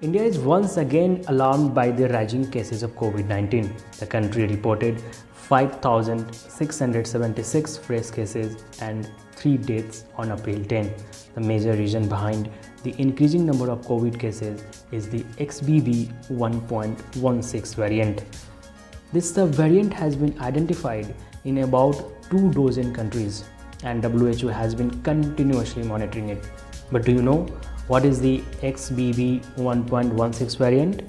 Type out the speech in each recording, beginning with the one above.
India is once again alarmed by the rising cases of COVID-19. The country reported 5,676 fresh cases and 3 deaths on April 10. The major reason behind the increasing number of COVID cases is the XBB 1.16 variant. This variant has been identified in about two dozen countries and WHO has been continuously monitoring it. But do you know what is the XBB 1.16 variant?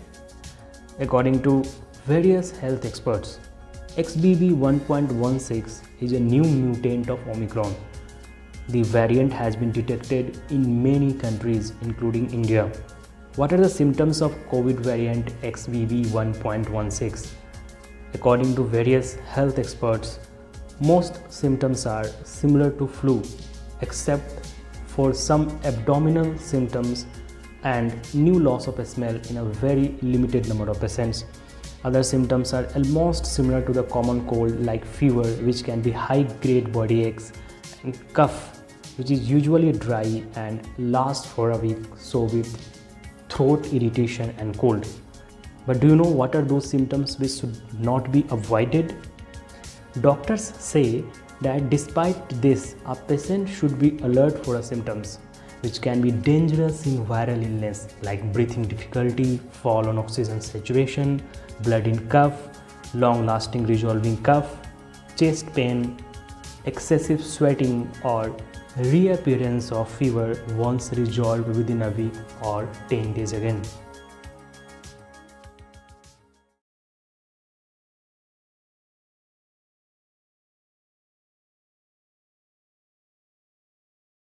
According to various health experts, XBB 1.16 is a new mutant of Omicron. The variant has been detected in many countries, including India. What are the symptoms of COVID variant XBB 1.16? According to various health experts, most symptoms are similar to flu, except for some abdominal symptoms and new loss of smell in a very limited number of patients. Other symptoms are almost similar to the common cold like fever which can be high grade body aches and cough which is usually dry and lasts for a week so with throat irritation and cold. But do you know what are those symptoms which should not be avoided? Doctors say that despite this, a patient should be alert for symptoms which can be dangerous in viral illness like breathing difficulty, fall on oxygen saturation, blood in cough, long lasting resolving cough, chest pain, excessive sweating or reappearance of fever once resolved within a week or 10 days again.